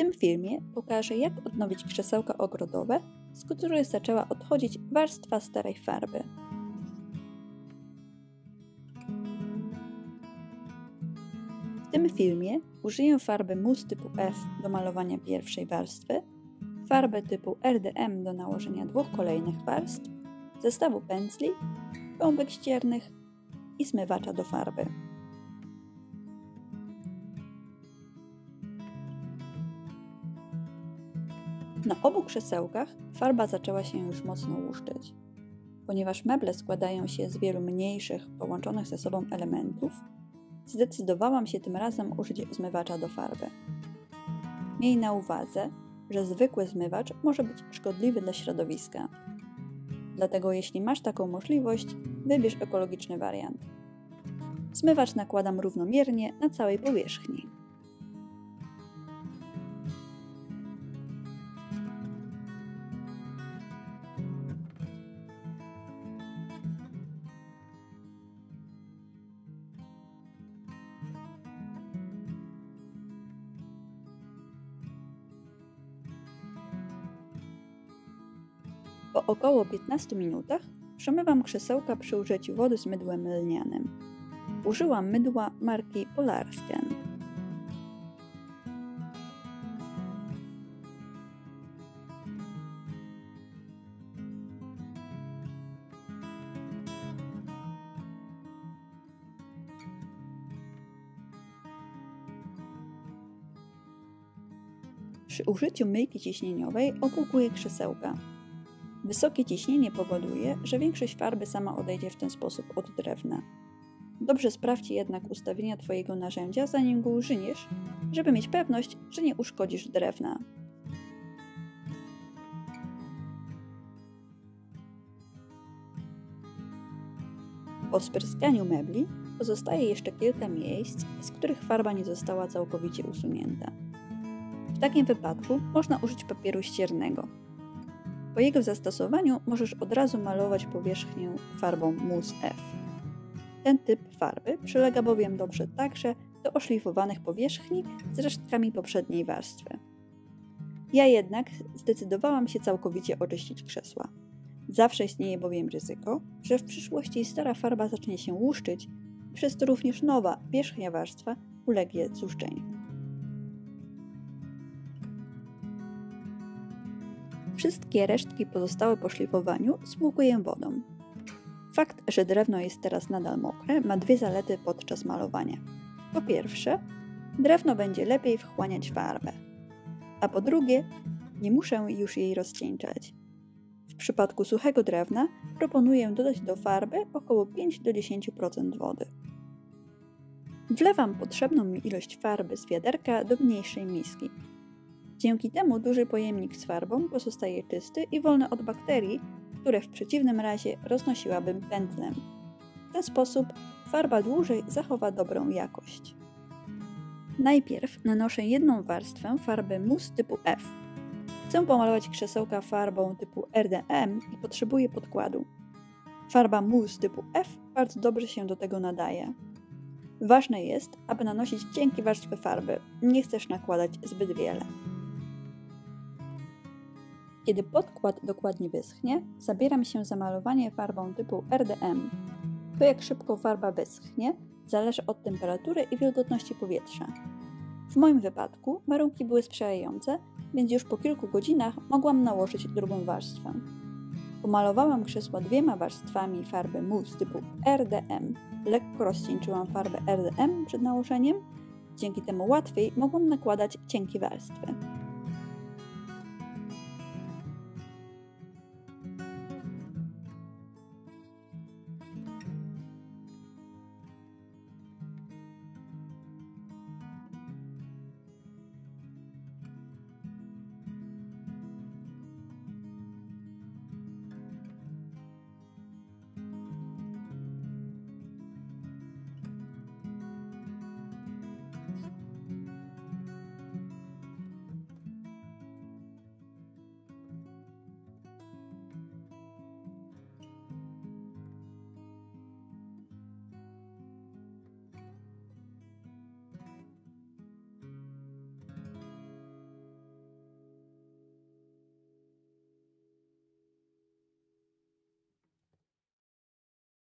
tym filmie pokażę, jak odnowić krzesełka ogrodowe, z których zaczęła odchodzić warstwa starej farby. W tym filmie użyję farby mus typu F do malowania pierwszej warstwy, farbę typu RDM do nałożenia dwóch kolejnych warstw, zestawu pędzli, gąbek ściernych i zmywacza do farby. Na obu krzesełkach farba zaczęła się już mocno łuszczyć. Ponieważ meble składają się z wielu mniejszych, połączonych ze sobą elementów, zdecydowałam się tym razem użyć zmywacza do farby. Miej na uwadze, że zwykły zmywacz może być szkodliwy dla środowiska. Dlatego jeśli masz taką możliwość, wybierz ekologiczny wariant. Zmywacz nakładam równomiernie na całej powierzchni. Po około 15 minutach przemywam krzesełka przy użyciu wody z mydłem lnianym. Użyłam mydła marki Polarsken. Przy użyciu myjki ciśnieniowej opłukuję krzesełka. Wysokie ciśnienie powoduje, że większość farby sama odejdzie w ten sposób od drewna. Dobrze sprawdź jednak ustawienia Twojego narzędzia, zanim go użyjesz, żeby mieć pewność, że nie uszkodzisz drewna. Po spryskaniu mebli pozostaje jeszcze kilka miejsc, z których farba nie została całkowicie usunięta. W takim wypadku można użyć papieru ściernego, po jego zastosowaniu możesz od razu malować powierzchnię farbą Mousse F. Ten typ farby przylega bowiem dobrze także do oszlifowanych powierzchni z resztkami poprzedniej warstwy. Ja jednak zdecydowałam się całkowicie oczyścić krzesła. Zawsze istnieje bowiem ryzyko, że w przyszłości stara farba zacznie się łuszczyć, przez to również nowa, wierzchnia warstwa ulegnie zuszczeniu. Wszystkie resztki pozostałe po szlifowaniu smłukuję wodą. Fakt, że drewno jest teraz nadal mokre, ma dwie zalety podczas malowania. Po pierwsze, drewno będzie lepiej wchłaniać farbę, a po drugie, nie muszę już jej rozcieńczać. W przypadku suchego drewna proponuję dodać do farby około 5-10% wody. Wlewam potrzebną mi ilość farby z wiaderka do mniejszej miski, Dzięki temu duży pojemnik z farbą pozostaje czysty i wolny od bakterii, które w przeciwnym razie roznosiłabym pędzlem. W ten sposób farba dłużej zachowa dobrą jakość. Najpierw nanoszę jedną warstwę farby mus typu F. Chcę pomalować krzesełka farbą typu RDM i potrzebuję podkładu. Farba mus typu F bardzo dobrze się do tego nadaje. Ważne jest, aby nanosić cienkie warstwy farby, nie chcesz nakładać zbyt wiele. Kiedy podkład dokładnie wyschnie, zabieram się za malowanie farbą typu RDM. To jak szybko farba wyschnie, zależy od temperatury i wilgotności powietrza. W moim wypadku warunki były sprzyjające, więc już po kilku godzinach mogłam nałożyć drugą warstwę. Pomalowałam krzesło dwiema warstwami farby mousse typu RDM. Lekko rozcieńczyłam farbę RDM przed nałożeniem, dzięki temu łatwiej mogłam nakładać cienkie warstwy.